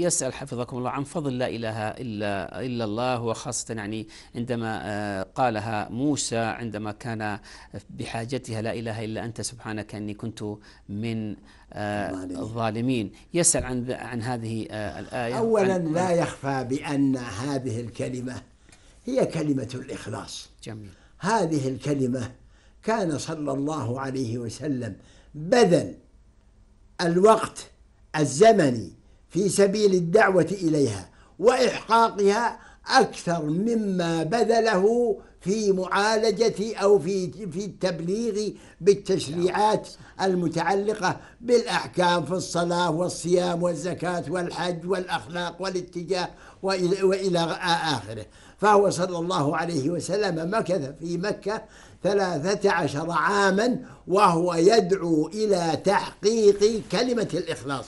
يسأل حفظكم الله عن فضل لا إله إلا إلا الله وخاصة يعني عندما آه، قالها موسى عندما كان بحاجتها لا إله إلا أنت سبحانك أني كنت من آه، الظالمين. يسأل عن عن هذه آه، الآية. أولا لا يخفى بأن هذه الكلمة هي كلمة الإخلاص. جميل. هذه الكلمة كان صلى الله عليه وسلم بذل الوقت الزمني في سبيل الدعوة إليها وإحقاقها أكثر مما بذله في معالجة أو في في التبليغ بالتشريعات المتعلقة بالأحكام في الصلاة والصيام والزكاة والحج والأخلاق والاتجاه وإلى آخره. فهو صلى الله عليه وسلم مكث في مكة ثلاثة عشر عاما وهو يدعو إلى تحقيق كلمة الإخلاص.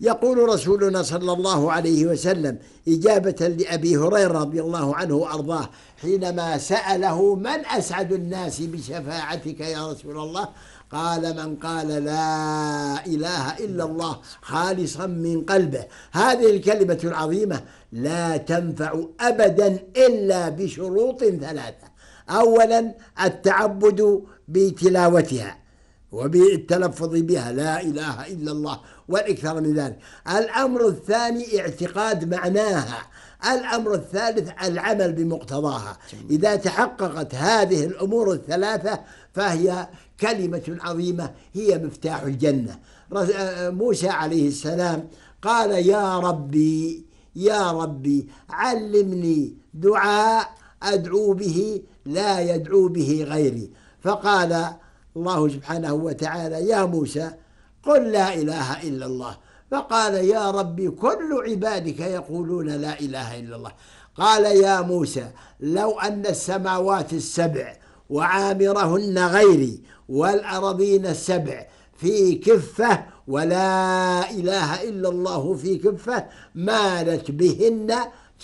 يقول رسولنا صلى الله عليه وسلم إجابة لأبي هريرة رضي الله عنه وأرضاه حينما سأله من أسعد الناس بشفاعتك يا رسول الله؟ قال من قال لا إله إلا الله خالصا من قلبه. هذه الكلمة العظيمة لا تنفع أبدا إلا بشروط ثلاثة. أولا التعبد بتلاوتها. وبالتلفظ بها لا إله إلا الله والإكثار من ذلك. الأمر الثاني اعتقاد معناها. الأمر الثالث العمل بمقتضاها. إذا تحققت هذه الأمور الثلاثة فهي كلمة عظيمة هي مفتاح الجنة. موسى عليه السلام قال يا ربي يا ربي علمني دعاء أدعو به لا يدعو به غيري. فقال الله سبحانه وتعالى يا موسى قل لا إله إلا الله. فقال يا ربي كل عبادك يقولون لا إله إلا الله. قال يا موسى لو أن السماوات السبع وعامرهن غيري والأرضين السبع في كفة ولا إله إلا الله في كفة مالت بهن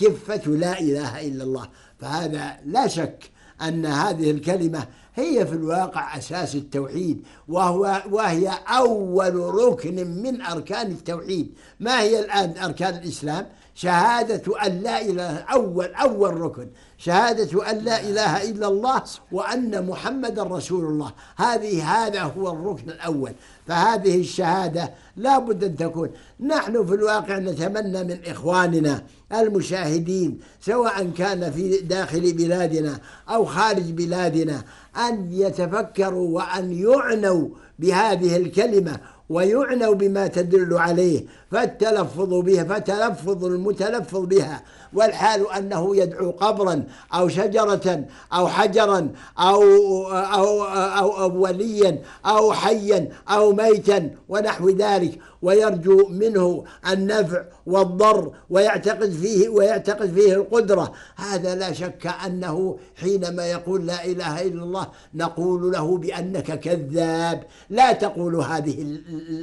كفة لا إله إلا الله. فهذا لا شك أن هذه الكلمة هي في الواقع أساس التوحيد وهو وهي أول ركن من أركان التوحيد. ما هي الآن أركان الإسلام؟ شهادة أن لا إله أول أول ركن. شهادة أن لا إله إلا الله وأن محمد رسول الله. هذه هذا هو الركن الأول. فهذه الشهادة لا بد أن تكون. نحن في الواقع نتمنى من إخواننا المشاهدين سواء كان في داخل بلادنا أو خارج بلادنا أن يتفكروا وأن يعنوا بهذه الكلمة ويعنوا بما تدل عليه فالتلفظ بها فتلفظ المتلفظ بها والحال أنه يدعو قبرا أو شجرة أو حجرا أو, أو, أو, أو وليا أو حيا أو ميتا ونحو ذلك. ويرجو منه النفع والضر ويعتقد فيه ويعتقد فيه القدرة. هذا لا شك أنه حينما يقول لا إله إلا الله نقول له بأنك كذاب. لا تقول هذه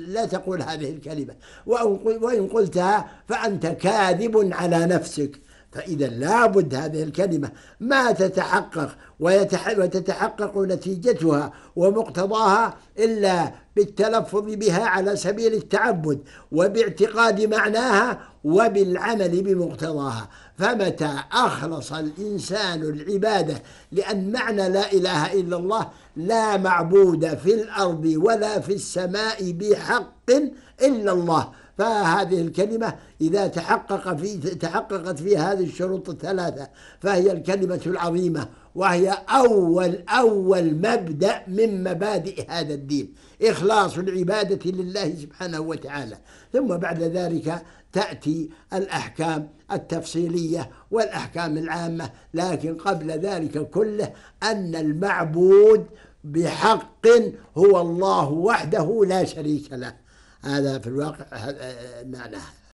لا تقول هذه الكلمة. وإن قلتها فأنت كاذب على نفسك. فإذا لابد هذه الكلمة ما تتحقق وتتحقق نتيجتها ومقتضاها إلا بالتلفظ بها على سبيل التعبد وباعتقاد معناها وبالعمل بمقتضاها. فمتى أخلص الإنسان العبادة لأن معنى لا إله إلا الله لا معبود في الأرض ولا في السماء بحق إلا الله؟ فهذه الكلمة إذا تحقق في تحققت فيها هذه الشروط الثلاثة فهي الكلمة العظيمة وهي أول أول مبدأ من مبادئ هذا الدين إخلاص العبادة لله سبحانه وتعالى. ثم بعد ذلك تأتي الأحكام التفصيلية والأحكام العامة لكن قبل ذلك كله أن المعبود بحق هو الله وحده لا شريك له. هذا في الواقع معناه